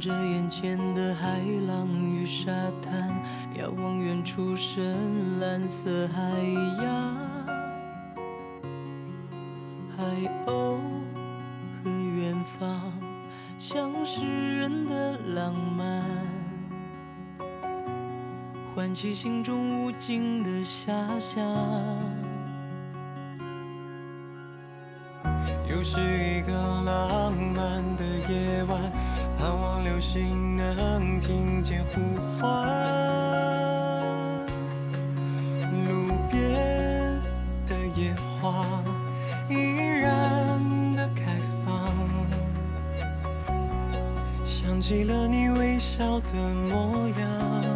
看着眼前的海浪与沙滩，遥望远处深蓝色海洋，海鸥和远方，像诗人的浪漫，唤起心中无尽的遐想。又是一个浪漫的夜晚，盼望流星能听见呼唤。路边的野花依然的开放，想起了你微笑的模样。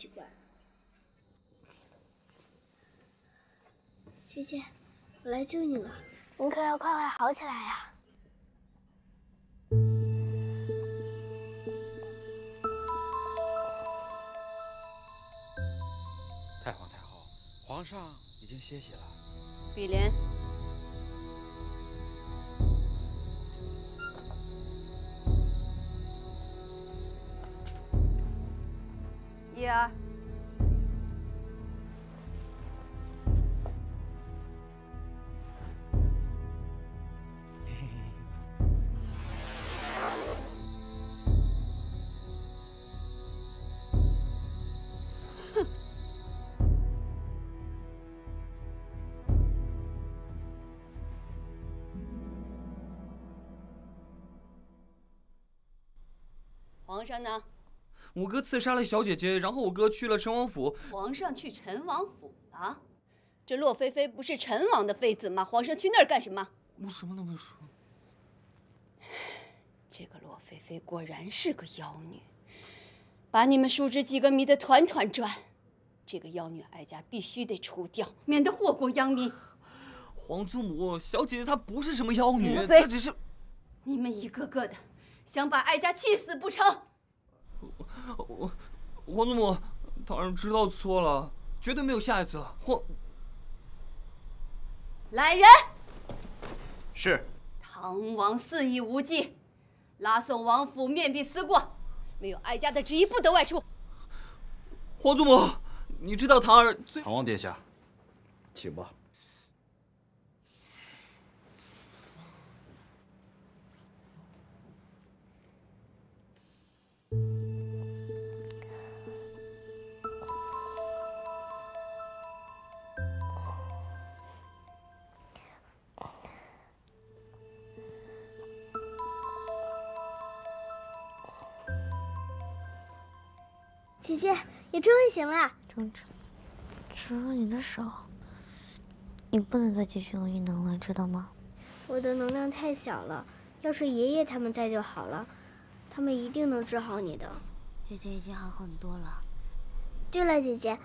奇怪。姐姐，我来救你了，你可要快快好起来呀！太皇太后，皇上已经歇息了。比莲。叶儿，哼！皇上呢？我哥刺杀了小姐姐，然后我哥去了陈王府。皇上去陈王府了？这洛菲菲不是陈王的妃子吗？皇上去那儿干什么？我什么都没说。这个洛菲菲果然是个妖女，把你们叔侄几个迷得团团转。这个妖女，哀家必须得除掉，免得祸国殃民。皇祖母，小姐姐她不是什么妖女，她只是……你们一个个的想把哀家气死不成？我，皇祖母，唐儿知道错了，绝对没有下一次了。皇，来人！是。唐王肆意无忌，拉宋王府面壁思过，没有哀家的旨意，不得外出。皇祖母，你知道唐儿最……唐王殿下，请吧。姐姐，你终于醒了。钟晨，只有你的手，你不能再继续用异能了，知道吗？我的能量太小了，要是爷爷他们在就好了，他们一定能治好你的。姐姐已经好很多了。对了，姐姐，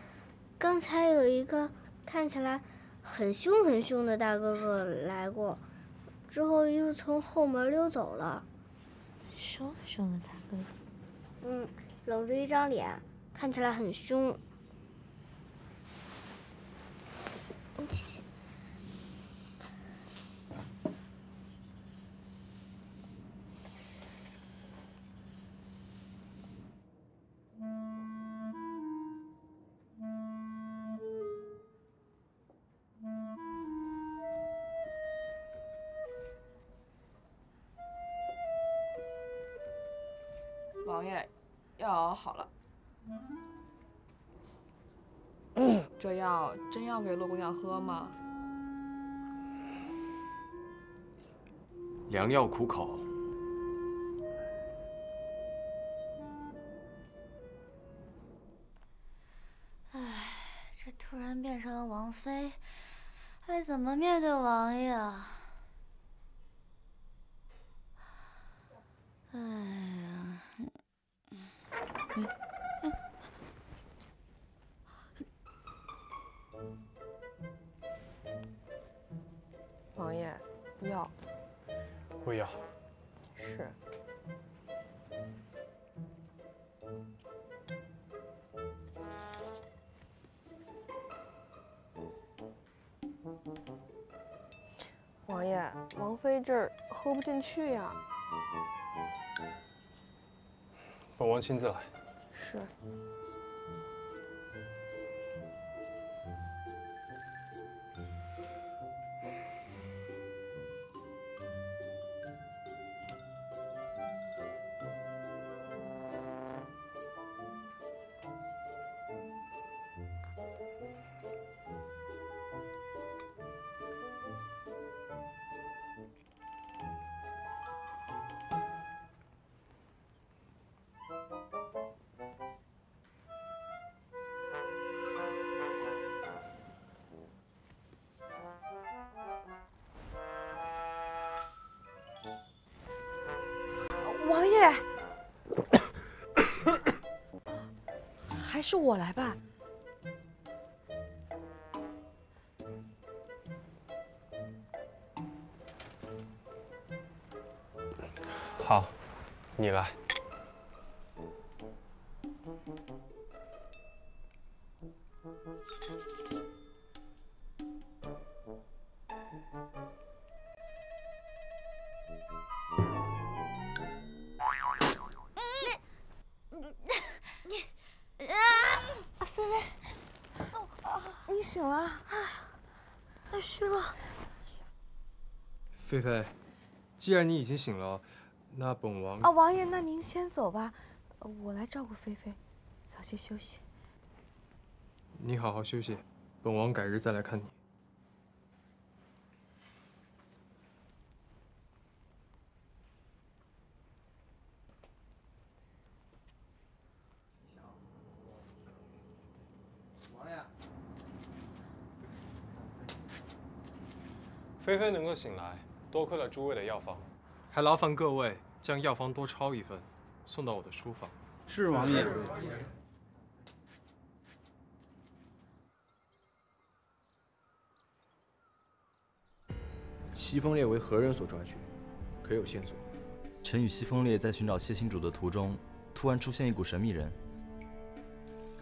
刚才有一个看起来很凶很凶的大哥哥来过，之后又从后门溜走了。凶凶的大哥哥，嗯，冷着一张脸，看起来很凶。给洛姑娘喝吗？良药苦口，哎，这突然变成了王妃，还怎么面对王爷啊？哎不要。是。王爷，王妃这儿喝不进去呀。本王亲自来。是。是我来吧。好，你来。菲菲你醒了？哎虚弱。菲菲，既然你已经醒了，那本王啊，王爷，那您先走吧，我来照顾菲菲，早些休息。你好好休息，本王改日再来看你。菲菲能够醒来，多亏了诸位的药方，还劳烦各位将药方多抄一份，送到我的书房。是王爷。西风烈为何人所抓取？可有线索？臣与西风烈在寻找谢星主的途中，突然出现一股神秘人。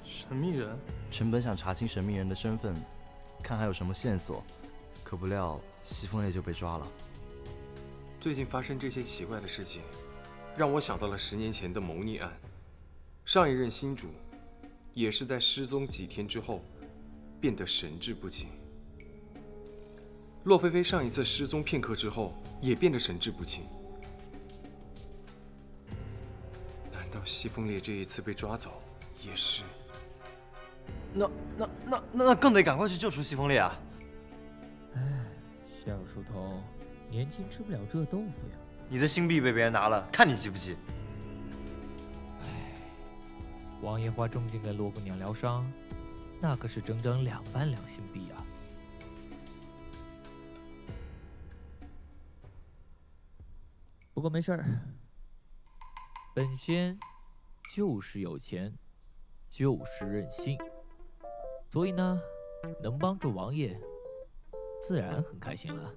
神秘人？臣本想查清神秘人的身份，看还有什么线索，可不料西风烈就被抓了。最近发生这些奇怪的事情，让我想到了十年前的谋逆案。上一任新主也是在失踪几天之后，变得神志不清。洛菲菲上一次失踪片刻之后，也变得神志不清。难道西风烈这一次被抓走，也是？那那那那更得赶快去救出西风烈啊！哎，小书童，年轻吃不了热豆腐呀。你的新币被别人拿了，看你急不急？哎，王爷花重金给洛姑娘疗伤，那可是整整两万两新币啊！不过没事儿，本仙就是有钱，就是任性。所以呢，能帮助王爷，自然很开心了。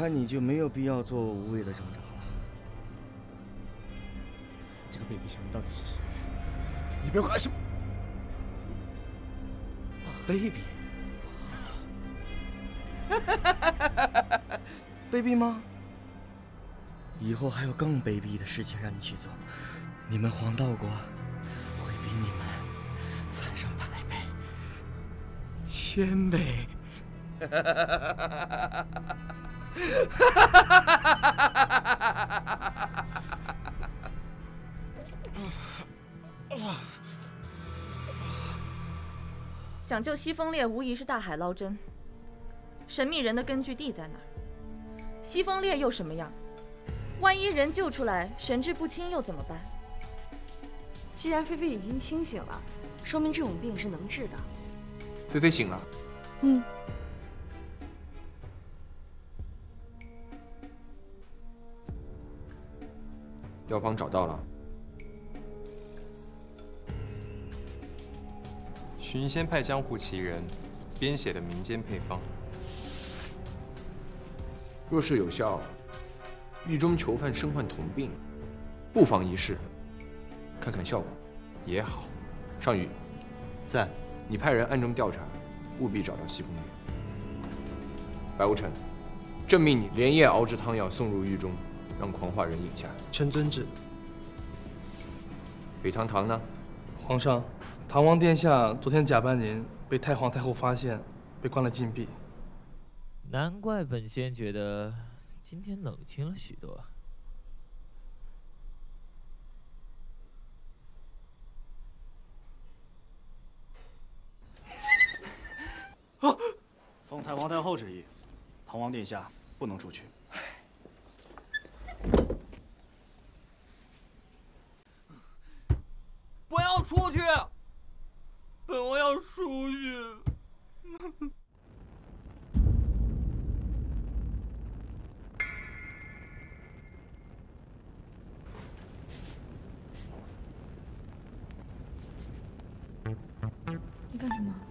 看你就没有必要做无谓的挣扎了。这个卑鄙小人到底是谁？你别管什么。卑鄙？卑鄙吗？以后还有更卑鄙的事情让你去做，你们黄道国会比你们惨上百倍、千倍。想救西风烈，无疑是大海捞针。神秘人的根据地在哪儿？西风烈又什么样？万一人救出来神志不清又怎么办？既然菲菲已经清醒了，说明这种病是能治的。菲菲醒了。嗯。药方找到了。寻仙派江湖奇人编写的民间配方，若是有效，狱中囚犯身患同病，不妨一试，看看效果。也好。尚宇，在。你派人暗中调查，务必找到西风烈。白无尘，朕命你连夜熬制汤药送入狱中，让狂化人饮下。臣遵旨。北堂堂呢？皇上，唐王殿下昨天假扮您，被太皇太后发现，被关了禁闭。难怪本仙觉得今天冷清了许多。啊！奉太皇太后旨意，唐王殿下不能出去。不要出去！本王要出去。你干什么？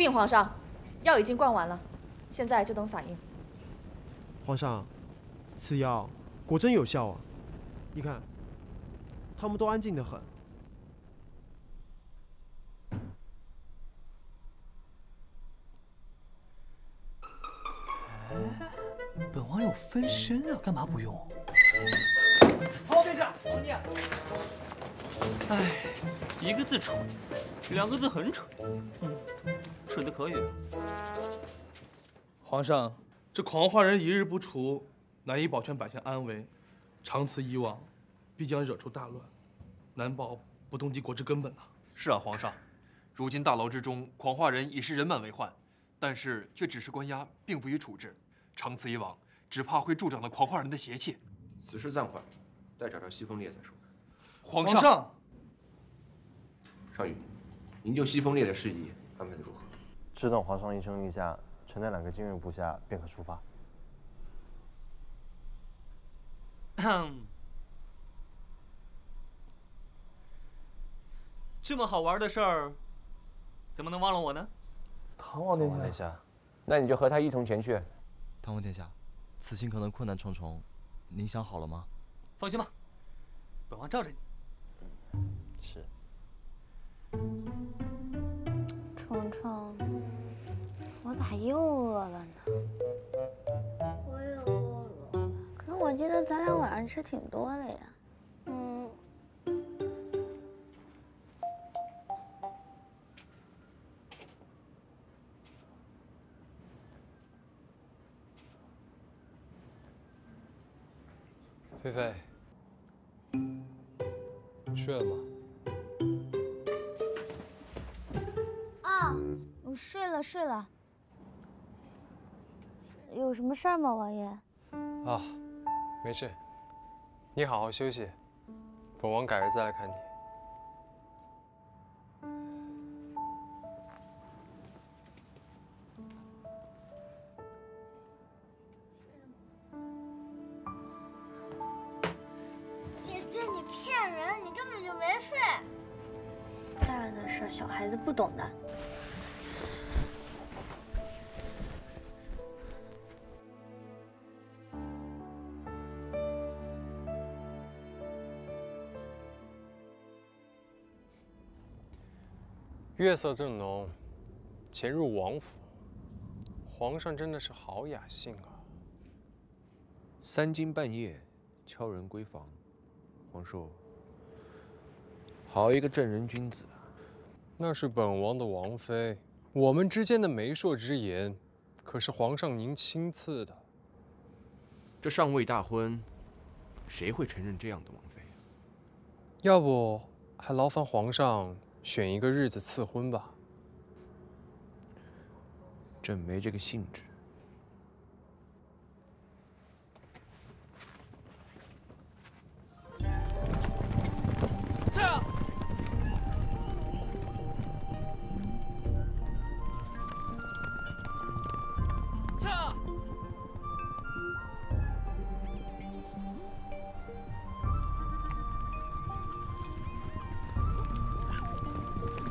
禀皇上，药已经灌完了，现在就等反应。皇上，此药果真有效啊！你看，他们都安静的很。本王有分身啊，干嘛不用？好，殿下。皇帝。哎，一个字蠢，两个字很蠢。嗯，蠢的可以。皇上，这狂化人一日不除，难以保全百姓安危。长此以往，必将惹出大乱，难保不动及国之根本呐。是啊，皇上，如今大牢之中，狂化人已是人满为患，但是却只是关押，并不予处置。长此以往，只怕会助长了狂化人的邪气。此事暂缓，待找到西风烈再说。皇上，尚宇，您就西风烈的事宜安排的如何？只等皇上一声令下，臣带两个精锐部下便可出发。这么好玩的事儿，怎么能忘了我呢？唐王殿下，下，那你就和他一同前去。唐王殿下，此行可能困难重重，您想好了吗？放心吧，本王罩着你。是。还又饿了呢，我也饿了。可是我记得咱俩晚上吃挺多的呀。嗯。菲菲，睡了吗？啊，我睡了，睡了。有什么事儿吗，王爷？啊，没事，你好好休息，本王改日再来看你。姐姐，你骗人，你根本就没睡。大人的事，小孩子不懂的。月色正浓，潜入王府，皇上真的是好雅兴啊！三更半夜敲人闺房，皇叔，好一个正人君子啊！那是本王的王妃，我们之间的媒妁之言，可是皇上您亲赐的。这尚未大婚，谁会承认这样的王妃？要不还劳烦皇上选一个日子赐婚吧。朕没这个兴致。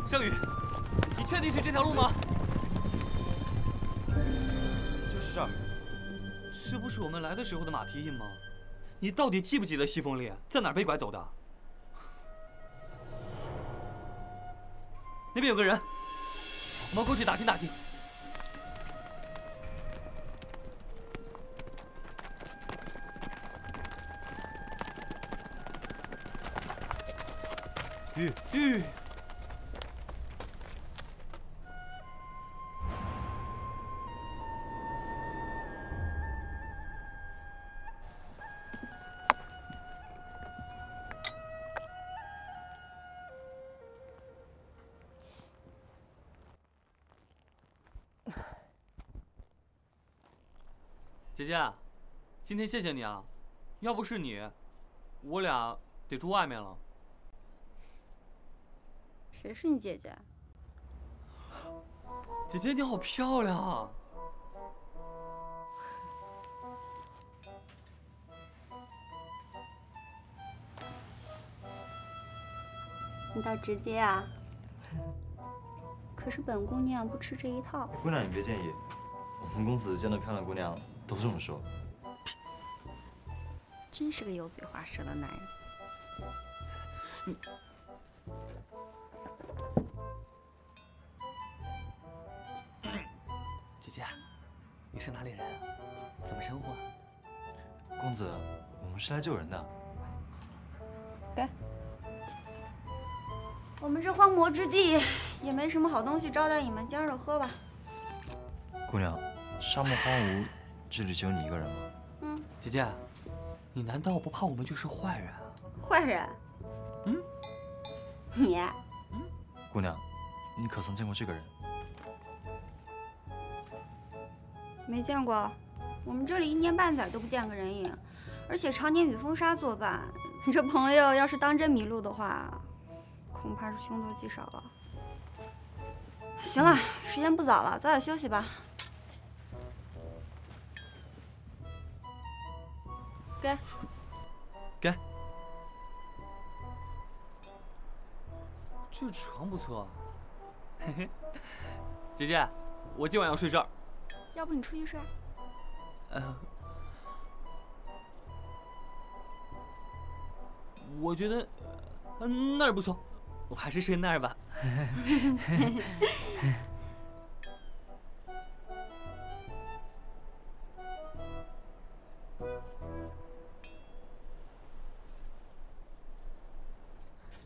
项羽，你确定是这条路吗？就是这儿。这不是我们来的时候的马蹄印吗？你到底记不记得西风烈在哪儿被拐走的？那边有个人，我们过去打听打听。玉玉。姐姐，今天谢谢你啊，要不是你，我俩得住外面了。谁是你姐姐？姐姐你好漂亮啊！你倒直接啊！可是本姑娘不吃这一套。姑娘你别介意，我们公子见到漂亮姑娘都这么说。真是个油嘴滑舌的男人。姐姐，你是哪里人啊？怎么称呼啊？公子，我们是来救人的。给。我们这荒漠之地也没什么好东西招待你们，将就喝吧。姑娘，沙漠荒芜，这里只有你一个人吗？嗯。姐姐，你难道不怕我们就是坏人啊？坏人？嗯。你？嗯。姑娘，你可曾见过这个人？没见过，我们这里一年半载都不见个人影，而且常年与风沙作伴。你这朋友要是当真迷路的话，恐怕是凶多吉少了。行了，时间不早了，早点休息吧。给。给。这床不错，嘿嘿。姐姐，我今晚要睡这儿。要不你出去睡？呃，我觉得，嗯，那儿不错，我还是睡那儿吧。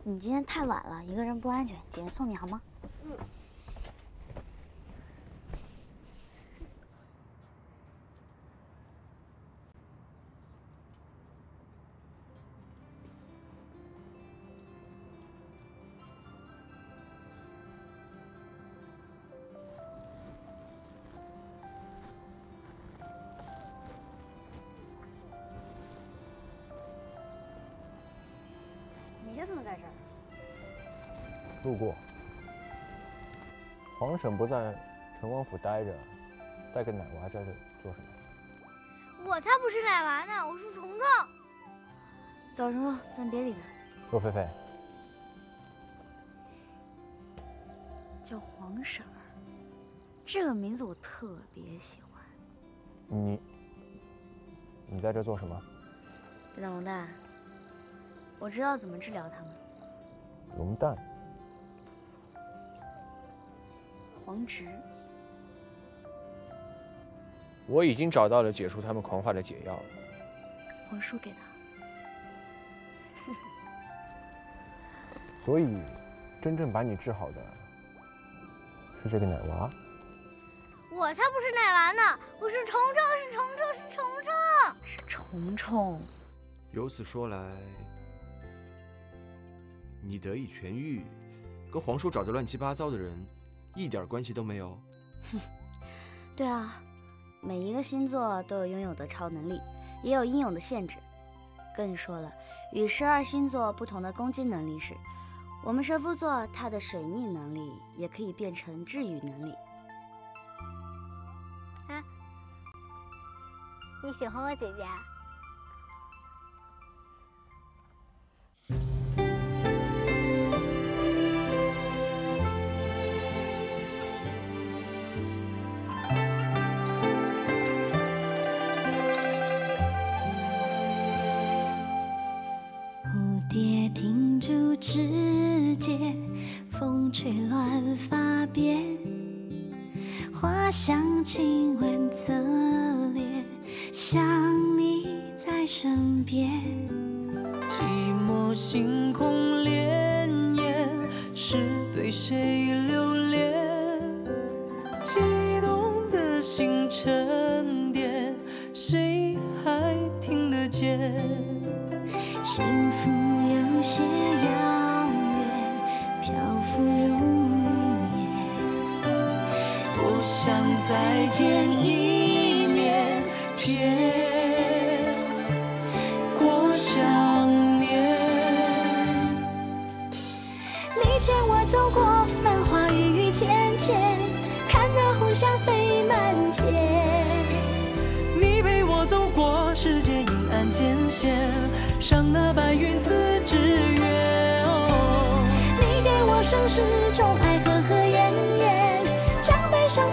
你今天太晚了，一个人不安全，姐姐送你好吗？嗯。路过。皇婶不在陈王府待着，带个奶娃在这做什么？我才不是奶娃呢，我是虫虫。走虫虫？咱别理他。洛菲菲，叫黄婶儿，这个名字我特别喜欢。你你在这做什么？别打龙蛋，我知道怎么治疗他们。龙蛋。黄直，我已经找到了解除他们狂化的解药。皇叔给他。所以，真正把你治好的是这个奶娃。我才不是奶娃呢，我是虫虫，是虫虫，是虫虫，是虫虫。由此说来，你得以痊愈，跟皇叔找的乱七八糟的人。一点关系都没有。哼，对啊，每一个星座都有拥有的超能力，也有应有的限制。跟你说了，与十二星座不同的攻击能力是，我们蛇夫座它的水逆能力也可以变成治愈能力。啊，你喜欢我姐姐？想亲吻侧脸，想你在身边。寂寞星空潋滟，是对谁留恋？悸动的心沉淀，谁还听得见？想再见一面，天过想念。你牵我走过繁华雨雨芊芊，看那红霞飞满天。你陪我走过世界阴暗艰险，赏那白云似纸鸢，你给我盛世宠爱和和艳艳，将悲伤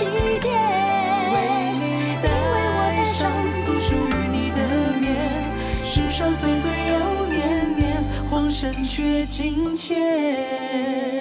哀怨祭奠。为你戴上独属于你的冕，世上岁岁又年年，皇神却惊切。